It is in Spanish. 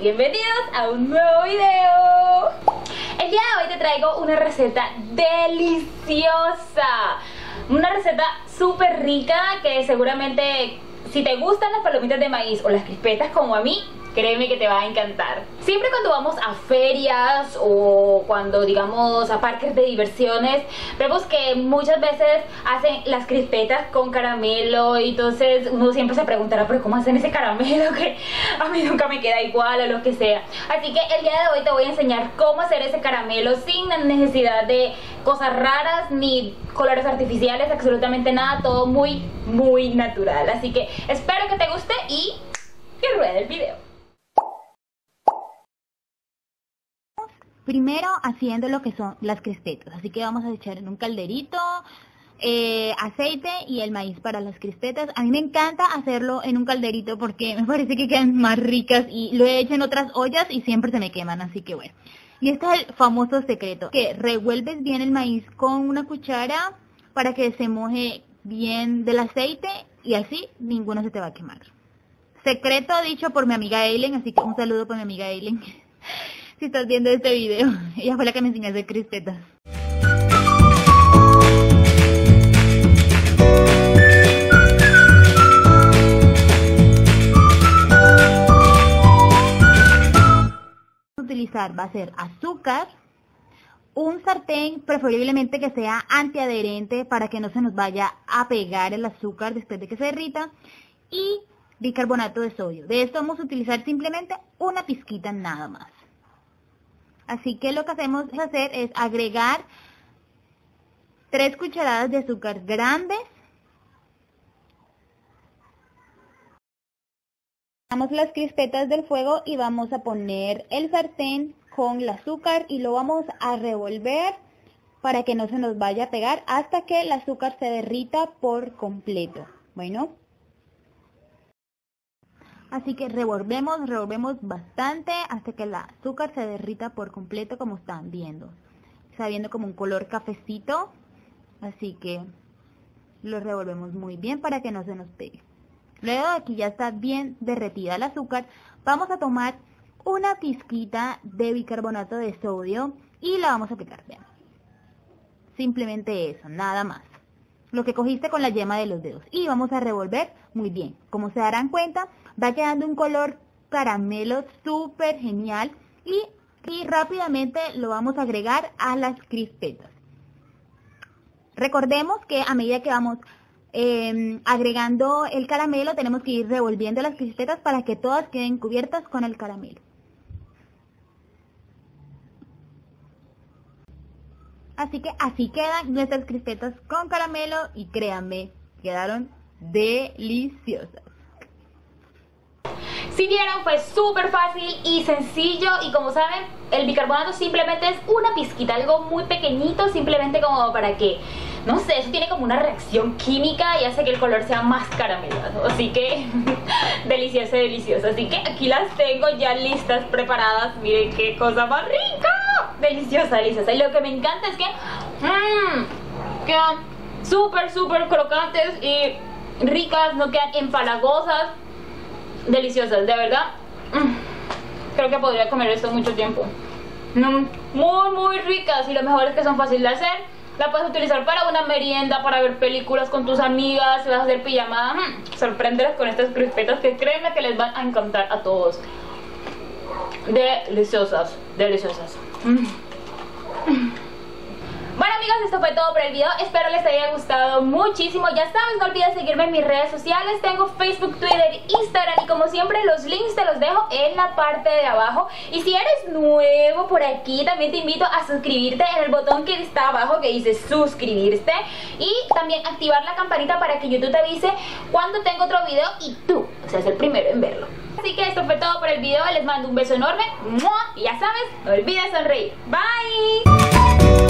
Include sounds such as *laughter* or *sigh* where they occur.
bienvenidos a un nuevo video. El día de hoy te traigo una receta deliciosa. Una receta súper rica que seguramente si te gustan las palomitas de maíz o las crispetas como a mí Créeme que te va a encantar. Siempre cuando vamos a ferias o cuando digamos a parques de diversiones, vemos que muchas veces hacen las crispetas con caramelo y entonces uno siempre se preguntará, pero ¿cómo hacen ese caramelo? *laughs* Que a mí nunca me queda igual o lo que sea. Así que el día de hoy te voy a enseñar cómo hacer ese caramelo sin necesidad de cosas raras ni colores artificiales, absolutamente nada, todo muy, muy natural. Así que espero que te guste y que ruede el video. Primero haciendo lo que son las crispetas, así que vamos a echar en un calderito eh, aceite y el maíz para las crispetas. A mí me encanta hacerlo en un calderito porque me parece que quedan más ricas y lo he hecho en otras ollas y siempre se me queman, así que bueno. Y este es el famoso secreto, que revuelves bien el maíz con una cuchara para que se moje bien del aceite y así ninguno se te va a quemar. Secreto dicho por mi amiga Eileen, así que un saludo para mi amiga Eileen. *laughs* si estás viendo este video. *laughs* Ella fue la que me enseñó a hacer crispetas. utilizar va a ser azúcar, un sartén preferiblemente que sea antiadherente para que no se nos vaya a pegar el azúcar después de que se derrita y bicarbonato de sodio. De esto vamos a utilizar simplemente una pizquita nada más. Así que lo que hacemos es hacer es agregar tres cucharadas de azúcar grandes. Damos las crispetas del fuego y vamos a poner el sartén con el azúcar y lo vamos a revolver para que no se nos vaya a pegar hasta que el azúcar se derrita por completo. Bueno, Así que revolvemos, revolvemos bastante hasta que el azúcar se derrita por completo como están viendo. Está viendo como un color cafecito. Así que lo revolvemos muy bien para que no se nos pegue. Luego aquí ya está bien derretida el azúcar. Vamos a tomar una pizquita de bicarbonato de sodio y la vamos a aplicar. Vean. Simplemente eso, nada más. Lo que cogiste con la yema de los dedos. Y vamos a revolver muy bien. Como se darán cuenta, va quedando un color caramelo súper genial y, rápidamente lo vamos a agregar a las crispetas. Recordemos que a medida que vamos em, agregando el caramelo tenemos que ir revolviendo las crispetas para que todas queden cubiertas con el caramelo. Así que así quedan nuestras crispetas con caramelo y créanme, quedaron deliciosas. Si vieron, fue súper fácil y sencillo y como saben, el bicarbonato simplemente es una pizquita, algo muy pequeñito, simplemente como para que, no sé, eso tiene como una reacción química y hace que el color sea más caramelado, así que *laughs* delicioso, delicioso. Así que aquí las tengo ya listas, preparadas, miren qué cosa más rica, deliciosa, deliciosa. Y lo que me encanta es que mmm, quedan súper, súper crocantes y ricas, no quedan empalagosas deliciosas, de verdad. Mm, creo que podría comer esto mucho tiempo. muy, muy ricas y lo mejor es que son fáciles de hacer. La puedes utilizar para una merienda, para ver películas con tus amigas, si vas a hacer pijamada. Mm, sorpréndelas con estas crispetas que créeme que les van a encantar a todos. Deliciosas, deliciosas. Mm. Esto fue todo por el video, espero les haya gustado muchísimo. Ya sabes, no olvides seguirme en mis redes sociales. Tengo Facebook, Twitter, Instagram Y como siempre los links te los dejo en la parte de abajo. Y si eres nuevo por aquí, también te invito a suscribirte En el botón que está abajo que dice suscribirte. Y también activar la campanita para que YouTube te avise cuando tengo otro video Y tú seas el primero en verlo. Así que esto fue todo por el video, les mando un beso enorme. Y ya sabes, no olvides sonreír. Bye